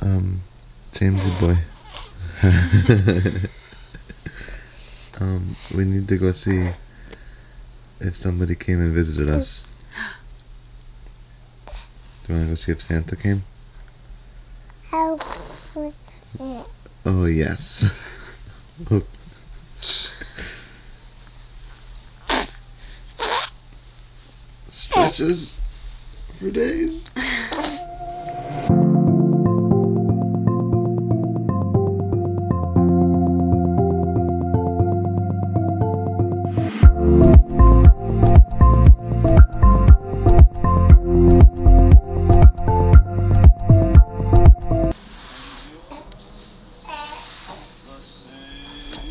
Um, Jamesy boy. um, we need to go see if somebody came and visited us. Do you want to go see if Santa came? Oh, yes. Stretches for days.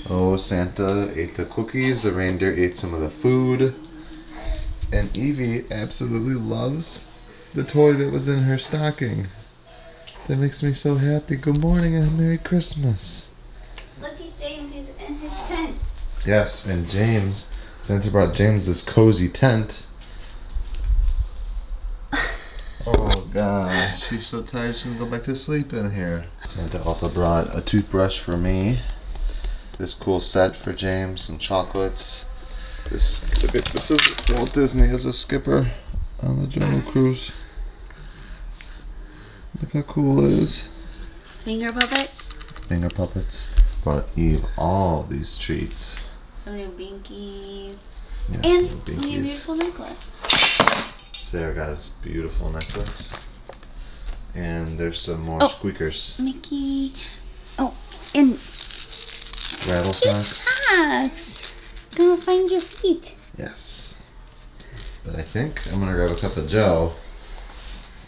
Oh, Santa ate the cookies, the reindeer ate some of the food, and Evie absolutely loves the toy that was in her stocking. That makes me so happy. Good morning and Merry Christmas. Look at James, he's in his tent. Yes, and James, Santa brought James this cozy tent. Oh gosh, she's so tired she's gonna go back to sleep in here. Santa also brought a toothbrush for me. This cool set for James, some chocolates. This this is Walt Disney as a skipper on the Jungle Cruise. Look how cool it is. Finger puppets. Finger puppets. Brought Eve all these treats. Some new binkies. Yeah, And my beautiful necklace. Sarah got this beautiful necklace. And there's some more Oh. squeakers. Mickey. Oh, and Rattle socks. socks. Gonna find your feet. Yes. But I think I'm gonna grab a cup of Joe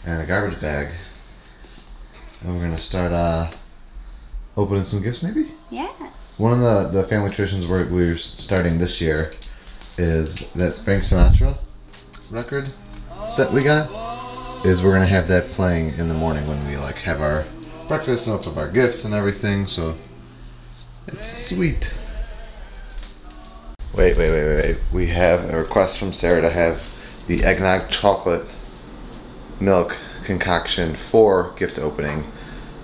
and a garbage bag. And we're gonna start uh opening some gifts maybe? Yes. One of the, the family traditions we're, we're starting this year is that Frank Sinatra record set we got. Is we're gonna have that playing in the morning when we like have our breakfast and open our gifts and everything. So it's sweet. Wait, wait, wait, wait, wait. We have a request from Sarah to have the eggnog chocolate milk concoction for gift opening.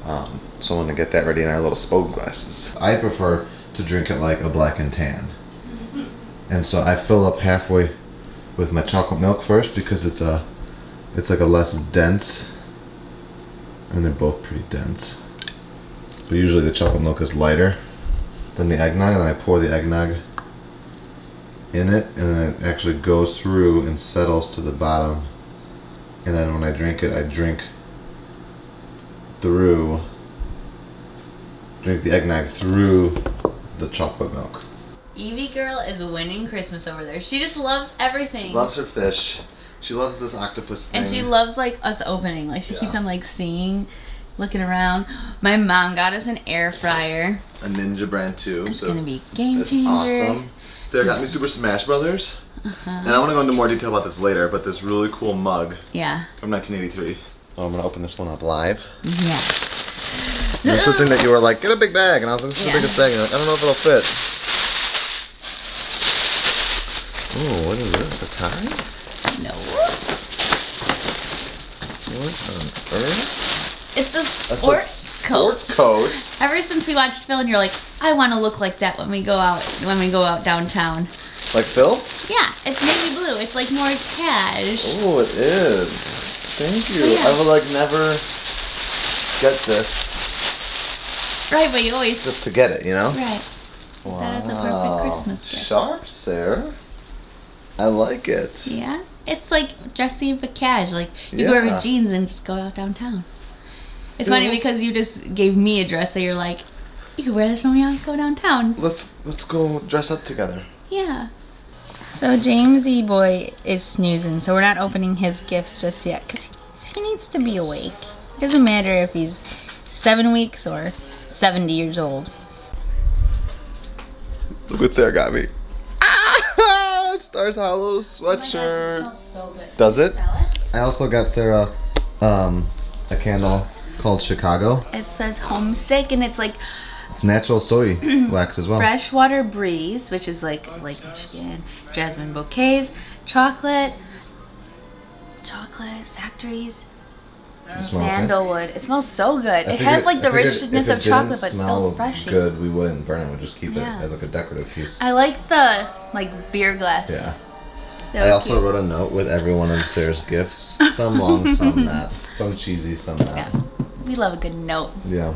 Um, so I'm gonna get that ready in our little spoke glasses. I prefer to drink it like a black and tan. And so I fill up halfway with my chocolate milk first because it's a it's like a less dense and they're both pretty dense. But usually the chocolate milk is lighter than the eggnog and then I pour the eggnog in it and it actually goes through and settles to the bottom. And then when I drink it I drink through drink the eggnog through the chocolate milk. Evie girl is winning Christmas over there. She just loves everything. She loves her fish. She loves this octopus thing. and she loves like us opening. Like she Yeah. keeps on like seeing, looking around. My mom got us an air fryer. a Ninja brand too. It's so gonna be a game that's changer. awesome. Sarah got me Super Smash Brothers. Uh-huh. And I want to go into more detail about this later, but this really cool mug Yeah. from 1983. Oh, I'm gonna open this one up live. Yeah. This is the thing that you were like, get a big bag, and I was like, this is Yeah. the biggest bag. Like, I don't know if it'll fit. Oh, what is this? A tie? No. What on earth? It's a That's a sports coat. sports coat. Ever since we watched Phil and you're like, I want to look like that when we go out when we go out downtown. Like Phil? Yeah, it's navy blue. It's like more cash. Oh, it is. Thank you. Yeah. I will like never get this Right, but you always just to get it, you know? right. That is a perfect Wow. Christmas gift. Sharp, Sarah. I like it. Yeah, it's like dressy but cash. Like you go wear Yeah. with jeans and just go out downtown. It's funny because you just gave me a dress, so you're like, you can wear this when we go downtown. Let's let's go dress up together. Yeah. So Jamesy boy is snoozing, so we're not opening his gifts just yet because he needs to be awake. It doesn't matter if he's seven weeks or seventy years old. Look what Sarah got me. Ah, Stars Hollow sweatshirt. so good. Does it? I also got Sarah um, a candle called Chicago. It says homesick, and it's like It's natural soy wax as well. freshwater breeze, which is like Lake Michigan, jasmine bouquets, chocolate, chocolate factories? Sandalwood. It smells so good. It has like the richness of chocolate, but still refreshing. Good, we wouldn't burn it. We'd just keep Yeah. it as like a decorative piece. I like the like beer glass. Yeah. So I also cute. wrote a note with every one of Sarah's gifts. Some long, some not. Some cheesy, some not. Yeah. We love a good note. Yeah.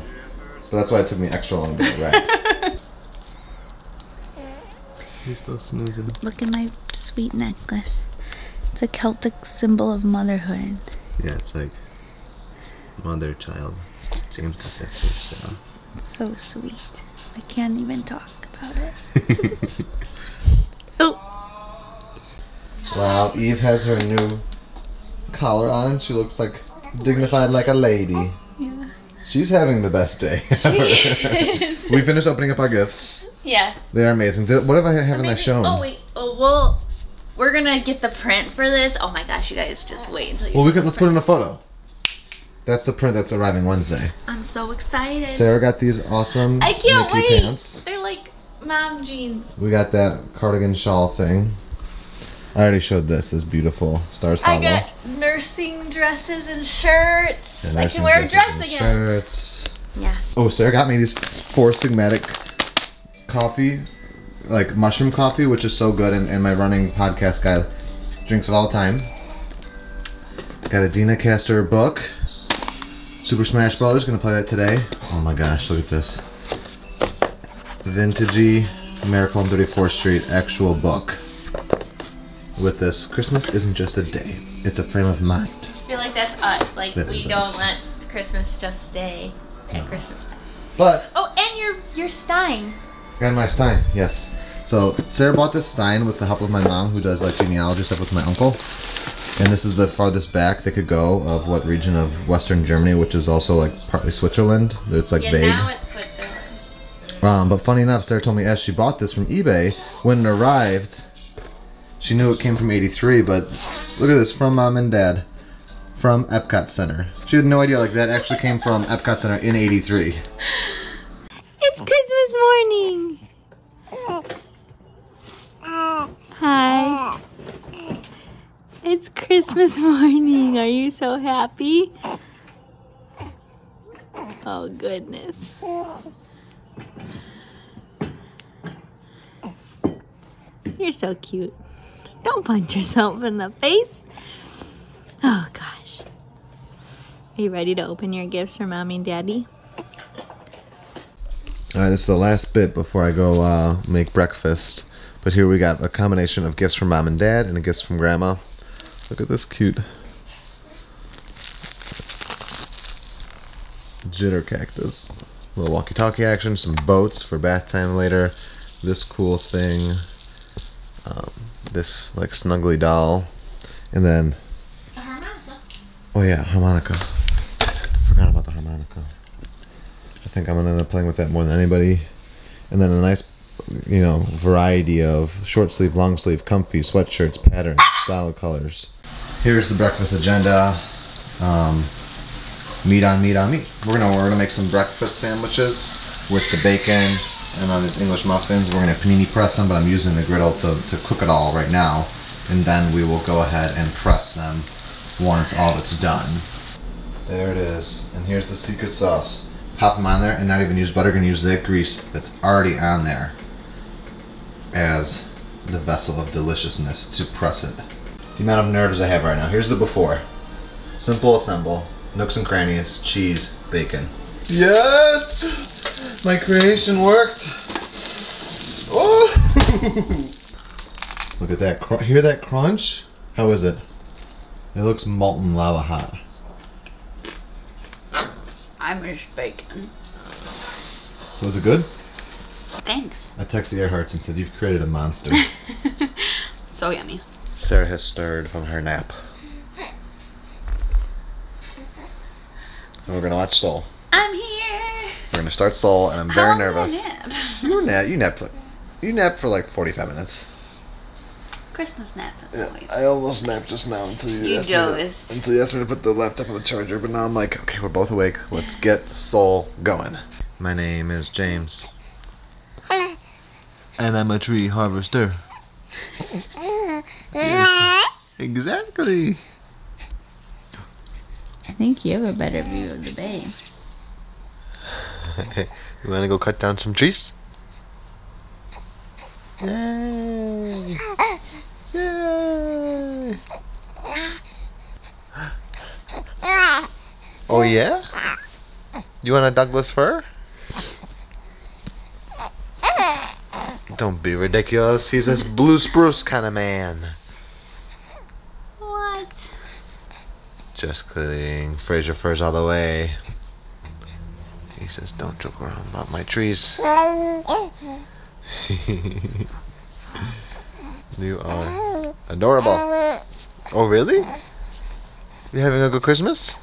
But that's why it took me extra long to get it right. He's still snoozing. Look at my sweet necklace. It's a Celtic symbol of motherhood. Yeah, it's like mother child. James got that for Sarah. It's so sweet. I can't even talk about it. oh, Wow, Eve has her new collar on and she looks like dignified like a lady. Yeah. She's having the best day ever. we finished opening up our gifts. Yes. They are amazing. Did- What have I haven't I Amazing. shown? Oh wait. Oh well. We're gonna get the print for this. Oh my gosh, you guys, just wait until you. Well, see we could this let's put in a photo. That's the print that's arriving Wednesday. I'm so excited. Sarah got these awesome I can't Mickey wait. pants. They're like mom jeans. We got that cardigan shawl thing. I already showed this. This beautiful Stars I Hollow. got nursing dresses and shirts. And I can wear a dress again. Shirts. Yeah. Oh, Sarah got me these Four Sigmatic coffee, like mushroom coffee, which is so good. And, and my running podcast guy drinks it all the time. Got a Dina Castor book. Super Smash Bros. Gonna play that today. Oh my gosh, look at this. Vintagey Miracle on 34th Street actual book. With this, Christmas isn't just a day, it's a frame of mind. I feel like that's us. Like That we don't us. let Christmas just stay at Christmas time. But Oh, and your your Stein. Got my Stein, yes. So Sarah bought this Stein with the help of my mom, who does like genealogy stuff with my uncle. And this is the farthest back they could go of what region of Western Germany, which is also like partly Switzerland. It's like Yeah, vague. now it's Switzerland. Um, but funny enough, Sarah told me as she bought this from eBay, when it arrived, she knew it came from '83. But look at this from mom and dad, from Epcot Center. She had no idea like that actually came from Epcot Center in '83. it's Christmas morning. Hi. It's Christmas morning. Are you so happy? Oh, goodness. You're so cute. Don't punch yourself in the face. Oh, gosh. Are you ready to open your gifts for mommy and daddy? All right, this is the last bit before I go uh, make breakfast. But here we got a combination of gifts from mom and dad and a gift from grandma. Look at this cute jitter cactus. little walkie-talkie action, some boats for bath time later. This cool thing, this like snuggly doll, and then A harmonica. Oh yeah, harmonica. Forgot about the harmonica. I think I'm gonna end up playing with that more than anybody. And then a nice, you know, variety of short sleeve, long sleeve, comfy sweatshirts, patterns, solid colors. Here's the breakfast agenda. Um, meat on meat on meat. We're gonna we're gonna make some breakfast sandwiches with the bacon and on these English muffins. We're gonna panini press them, but I'm using the griddle to, to cook it all right now. And then we will go ahead and press them once all of it's done. There it is. And here's the secret sauce. Pop them on there and not even use butter. Gonna use that grease that's already on there as the vessel of deliciousness to press it. The amount of nerves I have right now. Here's the before. Simple assemble. Nooks and crannies, cheese, bacon. Yes! My creation worked. Oh! Look at that. Cr- hear that crunch? How is it? It looks molten lava hot. I miss bacon. Was it good? Thanks. I texted Earhart and said, You've created a monster. So yummy. Sarah has stirred from her nap. And we're gonna watch Soul. I'm here. We're gonna start Soul, and I'm very How long did I nervous. nap? You nap. You napped. For, you napped for like 45 minutes. Christmas nap is always. I almost napped just now until you, You asked me to, dozed. until you asked me to put the laptop on the charger. But now I'm like, okay, we're both awake. Let's get Soul going. My name is James, and I'm a tree harvester. Exactly. I think you have a better view of the bay. you want to go cut down some trees? Yay! Yay! Oh yeah? You want a Douglas fir? Don't be ridiculous. He's this blue spruce kind of man. What? Just kidding. Fraser firs all the way. He says, don't joke around about my trees. you are adorable. Oh, really? You having a good Christmas?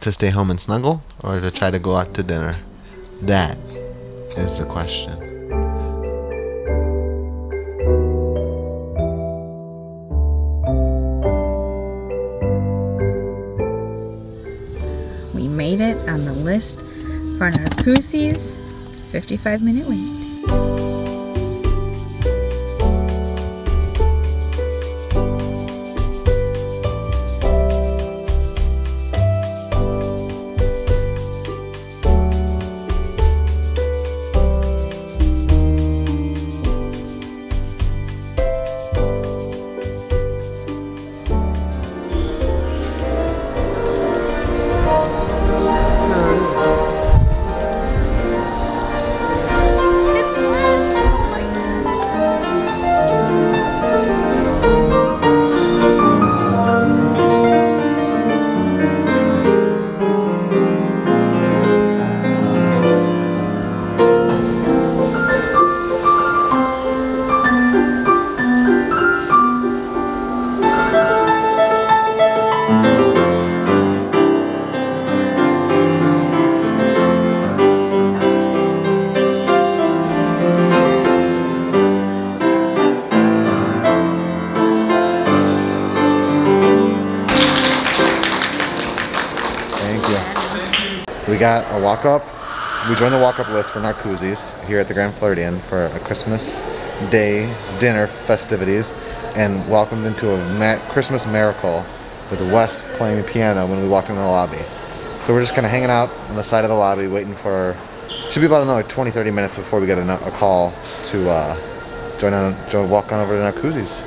To stay home and snuggle, or to try to go out to dinner? That is the question. We made it on the list for Narcoossee's 55 minute wait. We got a walk up. We joined the walk up list for Narcoossee's here at the Grand Floridian for a Christmas Day dinner festivities and welcomed into a ma- Christmas miracle with Wes playing the piano when we walked into the lobby. So we're just kind of hanging out on the side of the lobby waiting for, should be about another 20 30 minutes before we get a, a call to uh, join on, join, walk on over to Narcoossee's.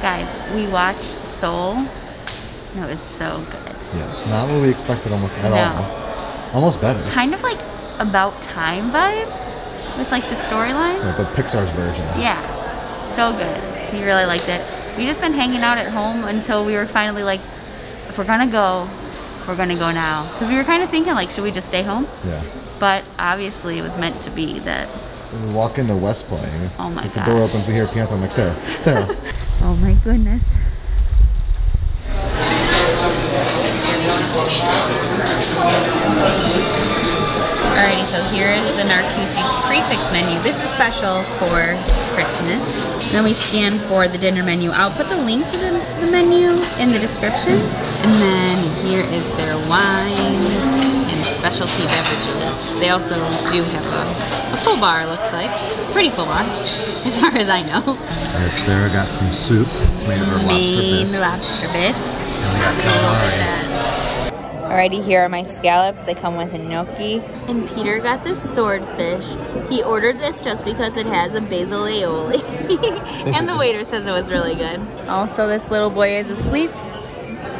Guys, we watched Soul. and It was so good. Yeah, it's not what we expected almost at No. all. Almost better. Kind of like about time vibes with like the storyline. But Pixar's version. Yeah, so good. We really liked it. We just been hanging out at home until we were finally like, if we're gonna go, we're gonna go now. Because we were kind of thinking like, should we just stay home? Yeah. But obviously, it was meant to be that. And we walk into Wes playing. Oh my If the door opens, we hear piano. I'm like, Sarah, Sarah. Oh my goodness. Alrighty, so here is the Narcoossee's prix fixe menu. This is special for Christmas. Then we scan for the dinner menu. I'll put the link to the, the menu in the description. And then here is their wines and specialty beverages. They also do have a, a full bar, looks like. Pretty full bar, as far as I know. Alright, Sarah got some soup. It's made of her lobster bisque. lobster bisque. And we got calamari. Alrighty, here are my scallops. They come with a gnocchi. And Peter got this swordfish. He ordered this just because it has a basil aioli. and the waiter says it was really good. Also, this little boy is asleep.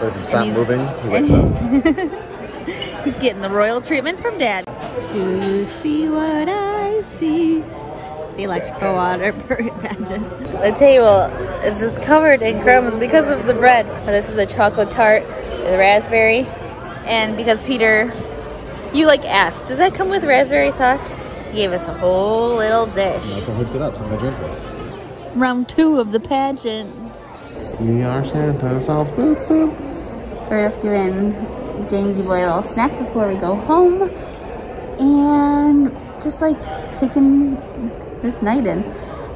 But if you stop he's- moving, he and- wakes up. He's getting the royal treatment from dad. Do you see what I see? The electrical water pageant. The table is just covered in crumbs because of the bread. This is a chocolate tart with raspberry. And because Peter, you like asked, does that come with raspberry sauce? He gave us a whole little dish. Michael hooked it up, so I'm gonna drink this. Round two of the pageant. We are Santa. Sounds boop boop. We're just giving Jamesy boy a little snack before we go home. And just like taking this night in.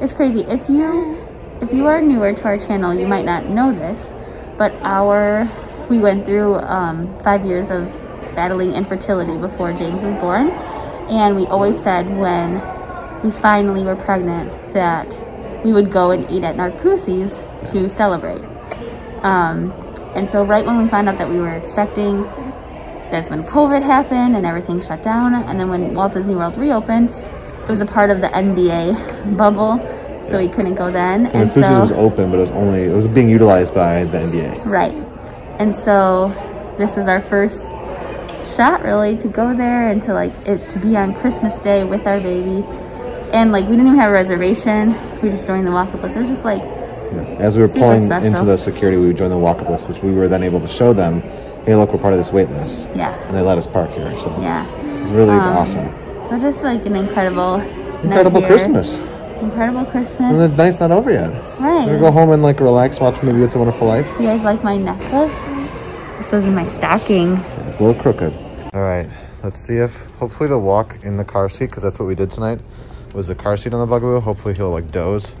It's crazy. If you if you are newer to our channel, you might not know this, but our we went through um, five years of battling infertility before James was born, and we always said when we finally were pregnant that we would go and eat at Narcoossee's to celebrate. Um, and so right when we found out that we were expecting, that's when COVID happened and everything shut down. And then when Walt Disney World reopened, it was a part of the NBA bubble, so we couldn't go then. So and cruise so was open, but it was only it was being utilized by the NBA. Right. And so this was our first shot really to go there and to like it to be on Christmas Day with our baby. And like we didn't even have a reservation. We just joined the walk-up list. It was just like As we were pulling special. into the security, we joined the walk-up list, which we were then able to show them, "Hey, look, we're part of this wait list," yeah, and they let us park here. So yeah. it's really Um, awesome. So just like an incredible Incredible. Christmas, Incredible and the night's not over yet. Right. We're gonna go home and like relax, watch maybe It's a Wonderful Life. Do you guys like my necklace? This was in my stockings. It's a little crooked. All right, let's see if hopefully the walk in the car seat, because that's what we did tonight, was the car seat on the bugaboo. Hopefully he'll like doze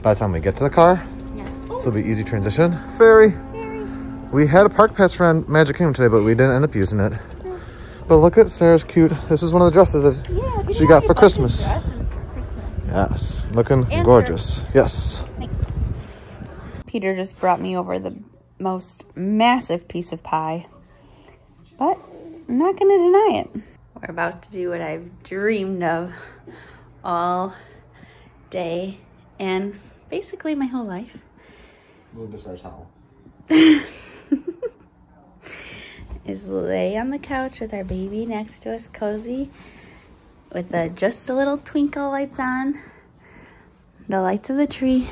by the time we get to the car. Yeah. So it'll be easy transition. Fairy. We had a park pass for Magic Kingdom today, but we didn't end up using it. But look at Sarah's cute. This is one of the dresses that she got for Christmas. Yes, looking And gorgeous. Yes. Peter just brought me over the most massive piece of pie. But I'm not going to deny it. We're about to do what I've dreamed of all day and basically my whole life. Move to Sarah's towel. Is lay on the couch with our baby next to us, cozy, with the just a little twinkle lights on, the lights of the tree.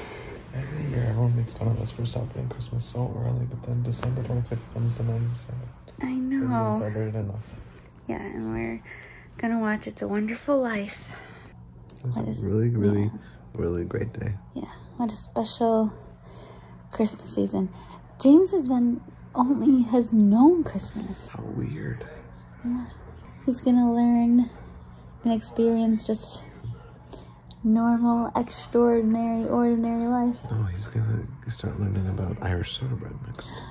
Every year, everyone makes fun of us for celebrating Christmas so early, but then December 25th comes and I'm sad. I We know. celebrate it enough. Yeah, and we're gonna watch It's a Wonderful Life. It was What a is really, really, Yeah. really great day. Yeah, what a special Christmas season. James has been only has known Christmas. How weird. Yeah. He's gonna learn and experience just normal, extraordinary, ordinary life. No, he's gonna start learning about Irish soda bread next.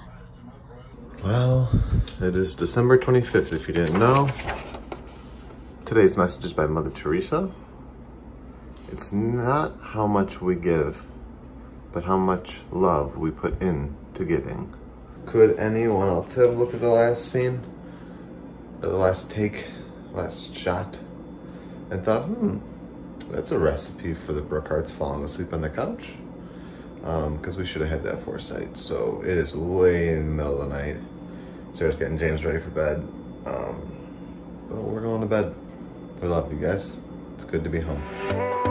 Well, it is December 25th, if you didn't know. Today's message is by Mother Teresa. It's not how much we give, but how much love we put in to giving. Could anyone else have looked at the last scene? Or the last take, last shot, and thought, hmm, that's a recipe for the Brookharts falling asleep on the couch? because we should have had that foresight. So it is way in the middle of the night. Sarah's getting James ready for bed. Um, but we're going to bed. We love you guys. It's good to be home.